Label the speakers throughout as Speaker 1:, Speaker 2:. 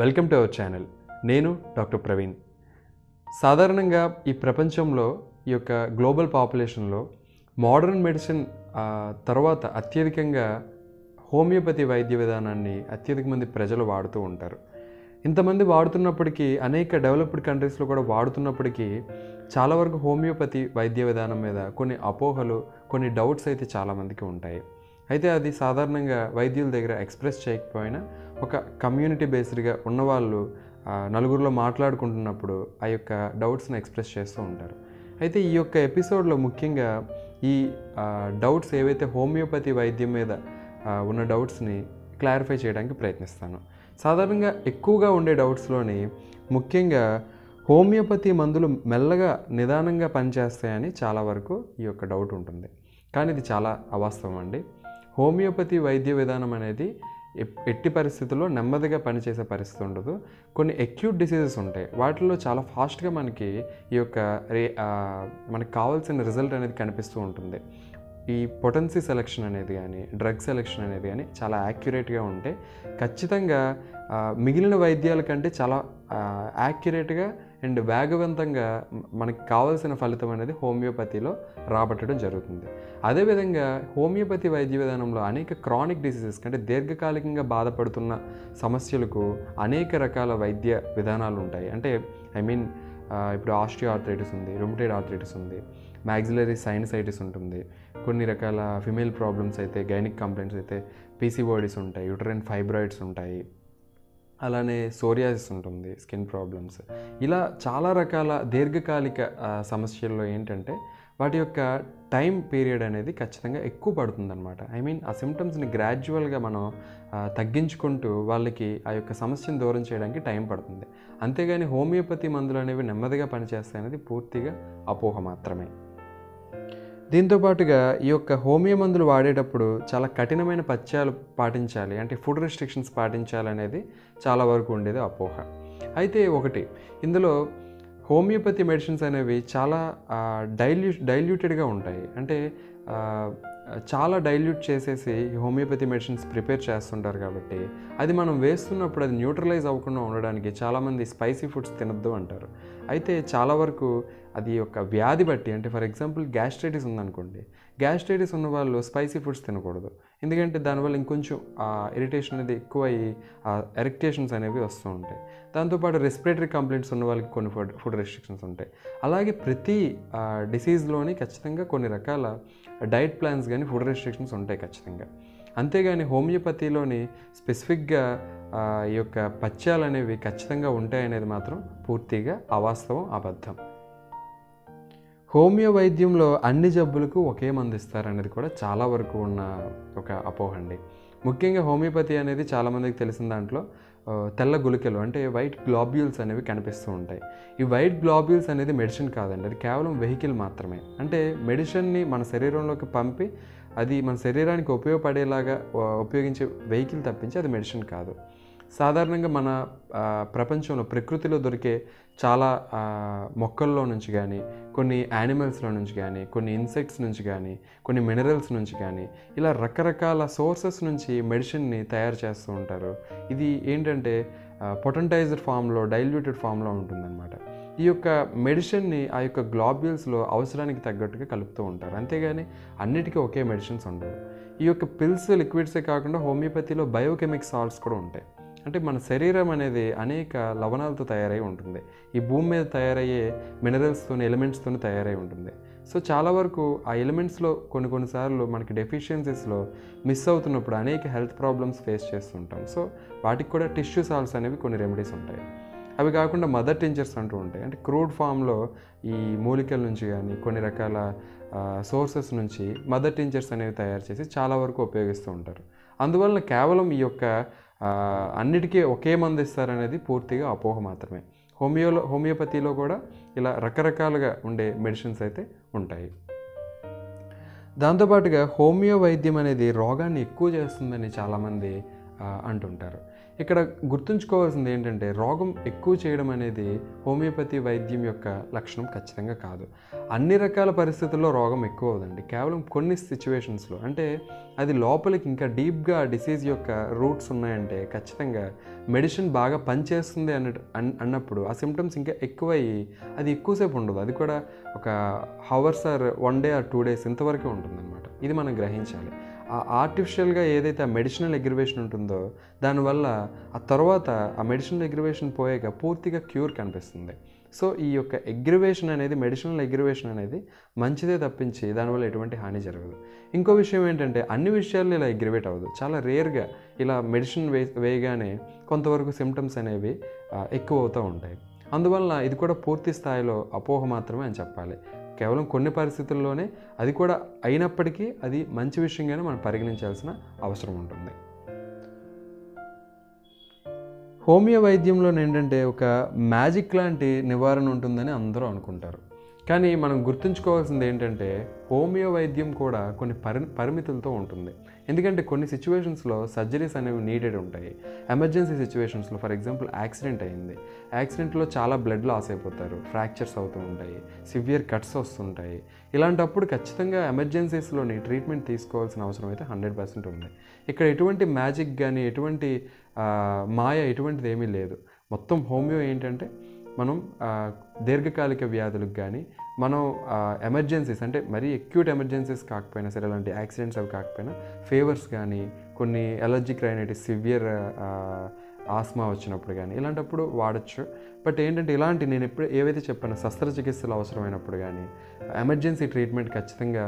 Speaker 1: Welcome to our channel. నేను doctor Praveen. సాధారణంగా ఈ ప్రపంచంలో ఈ యొక్క గ్లోబల్ పాపులేషన్లో మోడర్న్ మెడిసిన్ తర్వాత అత్యధికంగా హోమియోపతి వైద్య విధానాన్ని అత్యధిక మంది ప్రజలు వాడుతూ ఉంటారు. ఇంతమంది వాడుతున్నప్పటికీ అనేక డెవలప్డ్ కంట్రీస్లో కూడా వాడుతున్నప్పటికీ చాలా వరకు హోమియోపతి వైద్య విధానం మీద కొన్ని అపోహలు కొన్ని డౌట్స్ అయితే చాలామందికి ఉంటాయి. అయితే అది సాధారణంగా వైద్యుల దగ్గర ఎక్స్ప్రెస్ చేయకపోయినా ఒక కమ్యూనిటీ బేస్డ్గా ఉన్నవాళ్ళు నలుగురిలో మాట్లాడుకుంటున్నప్పుడు ఆ యొక్క డౌట్స్ని ఎక్స్ప్రెస్ చేస్తూ ఉంటారు. అయితే ఈ యొక్క ఎపిసోడ్లో ముఖ్యంగా ఈ డౌట్స్ ఏవైతే హోమియోపతి వైద్యం మీద ఉన్న డౌట్స్ని క్లారిఫై చేయడానికి ప్రయత్నిస్తాను. సాధారణంగా ఎక్కువగా ఉండే డౌట్స్లోని ముఖ్యంగా హోమియోపతి మందులు మెల్లగా నిదానంగా పనిచేస్తాయని చాలా వరకు ఈ యొక్క డౌట్ ఉంటుంది. కానీ ఇది చాలా అవాస్తవం అండి. హోమియోపతి వైద్య విధానం అనేది ఎట్టి పరిస్థితుల్లో నెమ్మదిగా పనిచేసే పరిస్థితి ఉండదు. కొన్ని అక్యూట్ డిసీజెస్ ఉంటాయి. వాటిల్లో చాలా ఫాస్ట్గా మనకి ఈ యొక్క రే మనకు మనకి కావాల్సిన రిజల్ట్ అనేది కనిపిస్తూ ఉంటుంది. ఈ పొటెన్సీ సెలెక్షన్ అనేది కానీ డ్రగ్ సెలెక్షన్ అనేది కానీ చాలా యాక్యురేట్గా ఉంటే ఖచ్చితంగా మిగిలిన వైద్యాల కంటే చాలా యాక్యురేట్గా అండ్ వేగవంతంగా మనకి కావాల్సిన ఫలితం అనేది హోమియోపతిలో రాబట్టడం జరుగుతుంది. అదేవిధంగా హోమియోపతి వైద్య విధానంలో అనేక క్రానిక్ డిసీజెస్ అంటే దీర్ఘకాలికంగా బాధపడుతున్న సమస్యలకు అనేక రకాల వైద్య విధానాలు ఉంటాయి. అంటే ఐ మీన్ ఇప్పుడు ఆస్టియో ఆర్థరైటిస్ ఉంది రుమటైడ్ ఆర్థరైటిస్ ఉంది మ్యాగ్జిలరీ సైనసైటిస్ ఉంటుంది కొన్ని రకాల ఫిమేల్ ప్రాబ్లమ్స్ అయితే గైనిక్ కంప్లైంట్స్ అయితే పీసీబోడీస్ ఉంటాయి యూటరైన్ ఫైబ్రాయిడ్స్ ఉంటాయి. అలానే సోరియాసిస్ ఉంటుంది స్కిన్ ప్రాబ్లమ్స్. ఇలా చాలా రకాల దీర్ఘకాలిక సమస్యల్లో ఏంటంటే వాటి యొక్క టైం పీరియడ్ అనేది ఖచ్చితంగా ఎక్కువ పడుతుందన్నమాట. ఐ మీన్ ఆ సిమ్టమ్స్ని గ్రాడ్యువల్గా మనం తగ్గించుకుంటూ వాళ్ళకి ఆ యొక్క సమస్యను దూరం చేయడానికి టైం పడుతుంది. అంతేగాని హోమియోపతి మందులు అనేవి నెమ్మదిగా పనిచేస్తాయనేది పూర్తిగా అపోహ మాత్రమే. దీంతో పాటుగా ఈ యొక్క హోమియో మందులు వాడేటప్పుడు చాలా కఠినమైన పత్యాలు పాటించాలి. అంటే ఫుడ్ రెస్ట్రిక్షన్స్ పాటించాలి అనేది చాలా వరకు ఉండేది అపోహ అయితే ఒకటి ఇందులో హోమియోపతి మెడిసిన్స్ అనేవి చాలా డైల్యూ డైల్యూటెడ్గా ఉంటాయి. అంటే చాలా డైల్యూట్ చేసేసి హోమియోపతి మెడిసిన్స్ ప్రిపేర్ చేస్తుంటారు కాబట్టి అది మనం వేస్తున్నప్పుడు అది న్యూట్రలైజ్ అవ్వకుండా ఉండడానికి చాలామంది స్పైసీ ఫుడ్స్ తినద్దు అంటారు. అయితే చాలా వరకు అది ఒక వ్యాధి బట్టి అంటే ఫర్ ఎగ్జాంపుల్ గ్యాస్ట్రైటిస్ ఉందనుకోండి గ్యాస్ట్రైటిస్ ఉన్న వాళ్ళు స్పైసీ ఫుడ్స్ తినకూడదు. ఎందుకంటే దానివల్ల ఇంకొంచెం ఇరిటేషన్ అనేది ఎక్కువ అయ్యి ఎరిక్టేషన్స్ అనేవి వస్తూ ఉంటాయి. దాంతోపాటు రెస్పిరేటరీ కంప్లైంట్స్ ఉన్న వాళ్ళకి కొన్ని ఫుడ్ ఫుడ్ రెస్ట్రిక్షన్స్ ఉంటాయి. అలాగే ప్రతి డిసీజ్లోని ఖచ్చితంగా కొన్ని రకాల డైట్ ప్లాన్స్ కానీ ఫుడ్ రెస్ట్రిక్షన్స్ ఉంటాయి ఖచ్చితంగా. అంతేగాని హోమియోపతిలోని స్పెసిఫిక్గా ఈ యొక్క పథ్యాలు అనేవి ఖచ్చితంగా ఉంటాయనేది మాత్రం పూర్తిగా అవాస్తవం అబద్ధం. హోమియో వైద్యంలో అన్ని జబ్బులకు ఒకే మందు ఇస్తారనేది కూడా చాలా వరకు ఉన్న ఒక అపోహ అండి. ముఖ్యంగా హోమియోపతి అనేది చాలామందికి తెలిసిన దాంట్లో తెల్ల గుళికలు అంటే వైట్ గ్లాబ్యూల్స్ అనేవి కనిపిస్తూ ఉంటాయి. ఈ వైట్ గ్లాబ్యూల్స్ అనేది మెడిసిన్ కాదండి అది కేవలం వెహికల్ మాత్రమే. అంటే మెడిసిన్ని మన శరీరంలోకి పంపి అది మన శరీరానికి ఉపయోగపడేలాగా ఉపయోగించే వెహికల్ తప్పించి అది మెడిసిన్ కాదు. సాధారణంగా మన ప్రపంచంలో ప్రకృతిలో దొరికే చాలా మొక్కల్లో నుంచి కానీ కొన్ని యానిమల్స్లో నుంచి కానీ కొన్ని ఇన్సెక్ట్స్ నుంచి కానీ కొన్ని మినరల్స్ నుంచి కానీ ఇలా రకరకాల సోర్సెస్ నుంచి మెడిసిన్ని తయారు చేస్తూ ఉంటారు. ఇది ఏంటంటే పొటంటైజ్డ్ ఫామ్లో డైల్యూటెడ్ ఫామ్లో ఉంటుందన్నమాట. ఈ యొక్క మెడిసిన్ని ఆ యొక్క గ్లాబ్యూల్స్లో అవసరానికి తగ్గట్టుగా కలుపుతూ ఉంటారు. అంతేగాని అన్నిటికీ ఒకే మెడిసిన్స్ ఉండవు. ఈ యొక్క పిల్స్ లిక్విడ్సే కాకుండా హోమియోపతిలో బయోకెమిక్ సాల్ట్స్ కూడా ఉంటాయి. అంటే మన శరీరం అనేది అనేక లవణాలతో తయారై ఉంటుంది. ఈ భూమి మీద తయారయ్యే మినరల్స్తో ఎలిమెంట్స్తో తయారై ఉంటుంది. సో చాలా వరకు ఆ ఎలిమెంట్స్లో కొన్ని కొన్నిసార్లు మనకి డెఫిషియన్సీస్లో మిస్ అవుతున్నప్పుడు అనేక హెల్త్ ప్రాబ్లమ్స్ ఫేస్ చేస్తుంటాం. సో వాటికి కూడా టిష్యూ సాల్స్ అనేవి కొన్ని రెమెడీస్ ఉంటాయి. అవి కాకుండా మదర్ టించర్స్ అంటూ ఉంటాయి. అంటే క్రూడ్ ఫామ్లో ఈ మూలికల నుంచి కానీ కొన్ని రకాల సోర్సెస్ నుంచి మదర్ టించర్స్ అనేవి తయారు చేసి చాలా వరకు ఉపయోగిస్తూ ఉంటారు. అందువలన కేవలం ఈ యొక్క అన్నిటికీ ఒకే మందు ఇస్తారనేది పూర్తిగా అపోహ మాత్రమే. హోమియోలో హోమియోపతిలో కూడా ఇలా రకరకాలుగా ఉండే మెడిసిన్స్ అయితే ఉంటాయి. దాంతోపాటుగా హోమియో వైద్యం అనేది రోగాన్ని ఎక్కువ చేస్తుందని చాలామంది అంటుంటారు. ఇక్కడ గుర్తుంచుకోవాల్సింది ఏంటంటే రోగం ఎక్కువ చేయడం అనేది హోమియోపతి వైద్యం యొక్క లక్షణం ఖచ్చితంగా కాదు. అన్ని రకాల పరిస్థితుల్లో రోగం ఎక్కువ అవుదండి కేవలం కొన్ని సిచ్యువేషన్స్లో అంటే అది లోపలికి ఇంకా డీప్గా డిసీజ్ యొక్క రూట్స్ ఉన్నాయంటే ఖచ్చితంగా మెడిసిన్ బాగా పనిచేస్తుంది అన్న అన్నప్పుడు ఆ సిమ్టమ్స్ ఇంకా ఎక్కువయ్యి అది ఎక్కువసేపు ఉండదు. అది కూడా ఒక hours or one day or two days ఇంతవరకే ఉంటుందన్నమాట. ఇది మనం గ్రహించాలి. ఆ ఆర్టిఫిషియల్గా ఏదైతే ఆ మెడిసినల్ ఎగ్రివేషన్ ఉంటుందో దానివల్ల ఆ తర్వాత ఆ మెడిసినల్ ఎగ్రివేషన్ పోయాక పూర్తిగా క్యూర్ కనిపిస్తుంది. సో ఈ యొక్క ఎగ్రివేషన్ అనేది మెడిసినల్ ఎగ్రివేషన్ అనేది మంచిదే తప్పించి దానివల్ల ఎటువంటి హాని జరగదు. ఇంకో విషయం ఏంటంటే అన్ని విషయాల్లో ఇలా ఎగ్రివేట్ అవ్వదు. చాలా రేర్గా ఇలా మెడిసిన్ వే వేయగానే కొంతవరకు సిమ్టమ్స్ అనేవి ఎక్కువ అవుతూ ఉంటాయి. అందువల్ల ఇది కూడా పూర్తి స్థాయిలో అపోహ మాత్రమే అని చెప్పాలి. కేవలం కొన్ని పరిస్థితుల్లోనే అది కూడా అయినప్పటికీ అది మంచి విషయంగానే మనం పరిగణించాల్సిన అవసరం ఉంటుంది. హోమియో వైద్యంలో ఏంటంటే ఒక మ్యాజిక్ లాంటి నివారణ ఉంటుందని అందరూ అనుకుంటారు. కానీ మనం గుర్తుంచుకోవాల్సింది ఏంటంటే హోమియో వైద్యం కూడా కొన్ని పరి పరిమితులతో ఉంటుంది. ఎందుకంటే కొన్ని సిచ్యువేషన్స్లో సర్జరీస్ అనేవి నీడెడ్ ఉంటాయి. ఎమర్జెన్సీ సిచ్యువేషన్స్లో ఫర్ ఎగ్జాంపుల్ యాక్సిడెంట్ అయింది. యాక్సిడెంట్లో చాలా బ్లడ్ లాస్ అయిపోతారు. ఫ్రాక్చర్స్ అవుతూ ఉంటాయి. సివియర్ కట్స్ వస్తుంటాయి. ఇలాంటప్పుడు ఖచ్చితంగా ఎమర్జెన్సీస్లోని ట్రీట్మెంట్ తీసుకోవాల్సిన అవసరం అయితే హండ్రెడ్ పర్సెంట్ ఉంది. ఇక్కడ ఎటువంటి మ్యాజిక్ కానీ ఎటువంటి మాయ ఎటువంటిది ఏమీ లేదు. మొత్తం హోమియో ఏంటంటే మనం దీర్ఘకాలిక వ్యాధులకు కానీ మనం ఎమర్జెన్సీస్ అంటే మరీ అక్యూట్ ఎమర్జెన్సీస్ కాకపోయినా సరే అలాంటి యాక్సిడెంట్స్ అవి కాకపోయినా ఫేవర్స్ కానీ కొన్ని ఎలర్జిక్ రైనైటిస్ సివియర్ ఆస్మా వచ్చినప్పుడు కానీ ఇలాంటప్పుడు వాడచ్చు. బట్ ఏంటంటే ఇలాంటి నేను ఎప్పుడు ఏవైతే చెప్పానో శస్త్రచికిత్సలు అవసరమైనప్పుడు కానీ ఎమర్జెన్సీ ట్రీట్మెంట్ ఖచ్చితంగా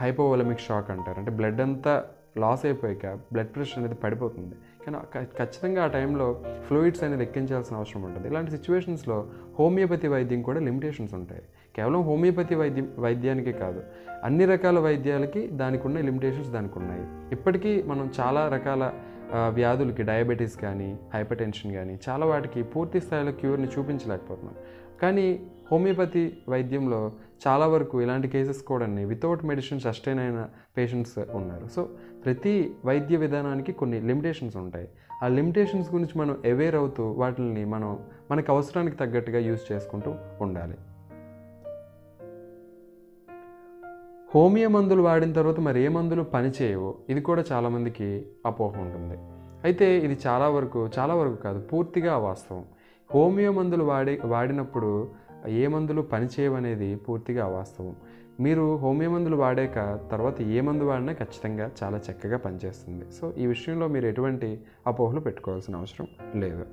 Speaker 1: హైపోవలమిక్ షాక్ అంటారు. అంటే బ్లడ్ అంతా లాస్ అయిపోయాక బ్లడ్ ప్రెషర్ అనేది పడిపోతుంది. కానీ ఖచ్చితంగా ఆ టైంలో ఫ్లూయిడ్స్ అనేది ఎక్కించాల్సిన అవసరం ఉంటుంది. ఇలాంటి సిచ్యువేషన్స్లో హోమియోపతి వైద్యం కూడా లిమిటేషన్స్ ఉంటాయి. కేవలం హోమియోపతి వైద్యం వైద్యానికే కాదు. అన్ని రకాల వైద్యాలకి దానికి ఉన్న లిమిటేషన్స్ దానికి ఉన్నాయి ఇప్పటికీ మనం చాలా రకాల వ్యాధులకి డయాబెటీస్ కానీ హైపర్ టెన్షన్ కానీ చాలా వాటికి పూర్తి స్థాయిలో క్యూర్ని చూపించలేకపోతున్నాం. కానీ హోమియోపతి వైద్యంలో చాలా వరకు ఇలాంటి కేసెస్ కూడా వితౌట్ మెడిసిన్ సస్టైన్ అయిన పేషెంట్స్ ఉన్నారు. సో ప్రతి వైద్య విధానానికి కొన్ని లిమిటేషన్స్ ఉంటాయి. ఆ లిమిటేషన్స్ గురించి మనం అవేర్ అవుతూ వాటిని మనం మనకు అవసరానికి తగ్గట్టుగా యూజ్ చేసుకుంటూ ఉండాలి. హోమియో మందులు వాడిన తర్వాత మరి ఏ మందులు పనిచేయవు? ఇది కూడా చాలామందికి అపోహ ఉంటుంది. అయితే ఇది చాలా వరకు చాలా వరకు కాదు పూర్తిగా వాస్తవం హోమియో మందులు వాడి వాడినప్పుడు ఏ మందులు పనిచేయవనేది పూర్తిగా అవాస్తవం. మీరు హోమియో మందులు వాడాక తర్వాత ఏ మందు వాడినా ఖచ్చితంగా చాలా చక్కగా పనిచేస్తుంది. సో ఈ విషయంలో మీరు ఎటువంటి అపోహలు పెట్టుకోవాల్సిన అవసరం లేదు.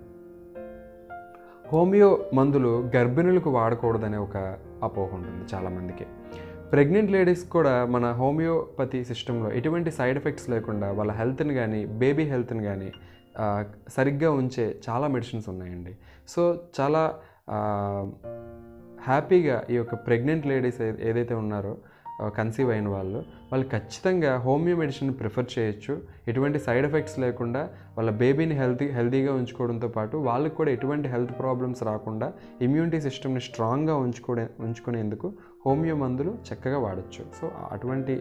Speaker 1: హోమియో మందులు గర్భిణులకు వాడకూడదనే ఒక అపోహ ఉంటుంది చాలామందికి. ప్రెగ్నెంట్ లేడీస్ కూడా మన హోమియోపతి సిస్టంలో ఎటువంటి సైడ్ ఎఫెక్ట్స్ లేకుండా వాళ్ళ హెల్త్ని కానీ బేబీ హెల్త్ని కానీ సరిగ్గా ఉంచే చాలా మెడిసిన్స్ ఉన్నాయండి. సో చాలా హ్యాపీగా ఈ యొక్క ప్రెగ్నెంట్ లేడీస్ ఏదైతే ఉన్నారో కన్సీవ్ అయిన వాళ్ళు వాళ్ళు ఖచ్చితంగా హోమియో మెడిసిన్ ప్రిఫర్ చేయొచ్చు. ఎటువంటి సైడ్ ఎఫెక్ట్స్ లేకుండా వాళ్ళ బేబీని హెల్తీ హెల్తీగా ఉంచుకోవడంతో పాటు వాళ్ళకి కూడా ఎటువంటి హెల్త్ ప్రాబ్లమ్స్ రాకుండా ఇమ్యూనిటీ సిస్టమ్ని స్ట్రాంగ్గా ఉంచుకోవడే ఉంచుకునేందుకు హోమియో మందులు చక్కగా వాడచ్చు. సో అటువంటి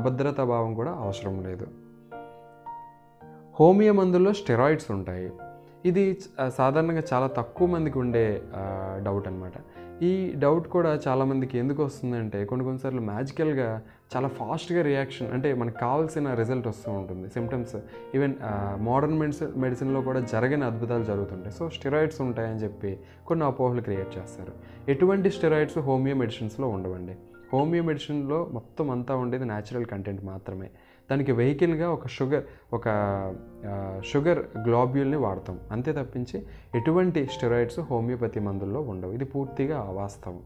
Speaker 1: అభద్రతా భావం కూడా అవసరం లేదు. హోమియో మందుల్లో స్టెరాయిడ్స్ ఉంటాయి. ఇది సాధారణంగా చాలా తక్కువ మందికి ఉండే డౌట్ అనమాట ఈ డౌట్ కూడా చాలామందికి ఎందుకు వస్తుందంటే కొన్ని కొన్నిసార్లు మ్యాజికల్గా చాలా ఫాస్ట్గా రియాక్షన్ అంటే మనకు కావాల్సిన రిజల్ట్ వస్తూ ఉంటుంది. సిమ్టమ్స్ ఈవెన్ మోడర్న్ మెడిసిన్ మెడిసిన్లో కూడా జరగని అద్భుతాలు జరుగుతుంటాయి. సో స్టెరాయిడ్స్ ఉంటాయని చెప్పి కొన్ని అపోహలు క్రియేట్ చేస్తారు. ఎటువంటి స్టెరాయిడ్స్ హోమియో మెడిసిన్స్లో ఉండవండి. హోమియో మెడిసిన్లో మొత్తం అంతా ఉండేది న్యాచురల్ కంటెంట్ మాత్రమే. దానికి వెహికల్గా ఒక షుగర్ ఒక షుగర్ గ్లోబ్యూల్ని వాడతాం. అంతే తప్పించి ఎటువంటి స్టెరాయిడ్స్ హోమియోపతి మందుల్లో ఉండవు. ఇది పూర్తిగా అవాస్తవం.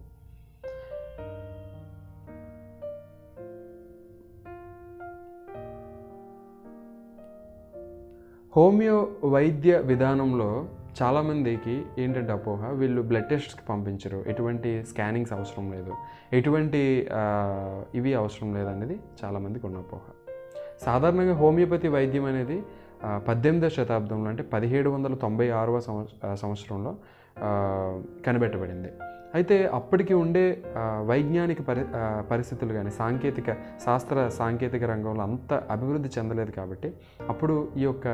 Speaker 1: హోమియో వైద్య విధానంలో చాలామందికి ఏంటంటే అపోహ వీళ్ళు బ్లడ్ టెస్ట్కి పంపించరు. ఎటువంటి స్కానింగ్స్ అవసరం లేదు. ఎటువంటి ఇవి అవసరం లేదు అనేది చాలామందికి ఉన్న అపోహ. సాధారణంగా హోమియోపతి వైద్యం అనేది పద్దెనిమిదో పద్దెనిమిదవ శతాబ్దంలో అంటే పదిహేడు వందల తొంభై ఆరవ సంవత్సరంలో కనిపెట్టబడింది. అయితే అప్పటికి ఉండే వైజ్ఞానిక పరి పరిస్థితులు కానీ సాంకేతిక శాస్త్ర సాంకేతిక రంగంలో అంత అభివృద్ధి చెందలేదు కాబట్టి అప్పుడు ఈ యొక్క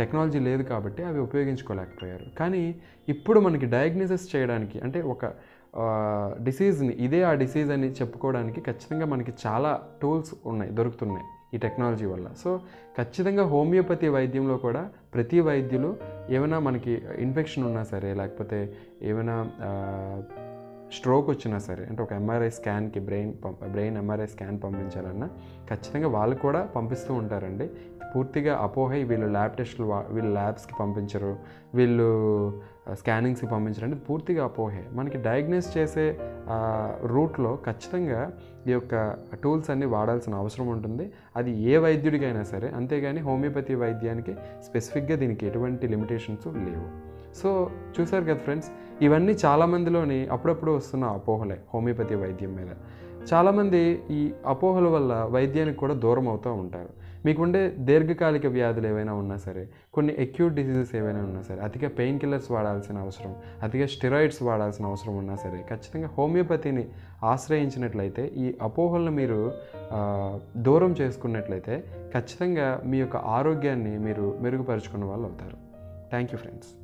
Speaker 1: టెక్నాలజీ లేదు కాబట్టి అవి ఉపయోగించుకోలేకపోయారు. కానీ ఇప్పుడు మనకి డయాగ్నోసిస్ చేయడానికి అంటే ఒక డిసీజ్ని ఇదే ఆ డిసీజ్ అని చెప్పుకోవడానికి ఖచ్చితంగా మనకి చాలా టూల్స్ ఉన్నాయి దొరుకుతున్నాయి. ఈ టెక్నాలజీ వల్ల. సో ఖచ్చితంగా హోమియోపతి వైద్యంలో కూడా ప్రతి వైద్యులు ఏమైనా మనకి ఇన్ఫెక్షన్ ఉన్నా సరే లేకపోతే ఏమైనా స్ట్రోక్ వచ్చినా సరే అంటే ఒక ఎంఆర్ఐ స్కాన్కి బ్రెయిన్ బ్రెయిన్ ఎంఆర్ఐ స్కాన్ పంపించాలన్నా ఖచ్చితంగా వాళ్ళు కూడా పంపిస్తూ ఉంటారండి. పూర్తిగా అపోహై వీళ్ళు ల్యాబ్ టెస్టులు వీళ్ళు ల్యాబ్స్కి పంపించరు వీళ్ళు స్కానింగ్స్కి పంపించరు అంటే పూర్తిగా అపోహే. మనకి డయాగ్నోస్ చేసే రూట్లో ఖచ్చితంగా ఈ యొక్క టూల్స్ అన్నీ వాడాల్సిన అవసరం ఉంటుంది. అది ఏ వైద్యుడికైనా సరే అంతేగాని హోమియోపతి వైద్యానికి స్పెసిఫిక్గా దీనికి ఎటువంటి లిమిటేషన్స్ లేవు. సో చూసారు కదా ఫ్రెండ్స్ ఇవన్నీ చాలామందిలోని అప్పుడప్పుడు వస్తున్న అపోహలే హోమియోపతి వైద్యం మీద. చాలామంది ఈ అపోహల వల్ల వైద్యానికి కూడా దూరం అవుతూ ఉంటారు. మీకుండే దీర్ఘకాలిక వ్యాధులు ఏవైనా ఉన్నా సరే కొన్ని అక్యూట్ డిసీజెస్ ఏవైనా ఉన్నా సరే అతిగా పెయిన్ కిల్లర్స్ వాడాల్సిన అవసరం అతిగా స్టెరాయిడ్స్ వాడాల్సిన అవసరం ఉన్నా సరే ఖచ్చితంగా హోమియోపతిని ఆశ్రయించినట్లయితే ఈ అపోహలను మీరు దూరం చేసుకున్నట్లయితే ఖచ్చితంగా మీ యొక్క ఆరోగ్యాన్ని మీరు మెరుగుపరుచుకున్న వాళ్ళు అవుతారు థ్యాంక్ యూ ఫ్రెండ్స్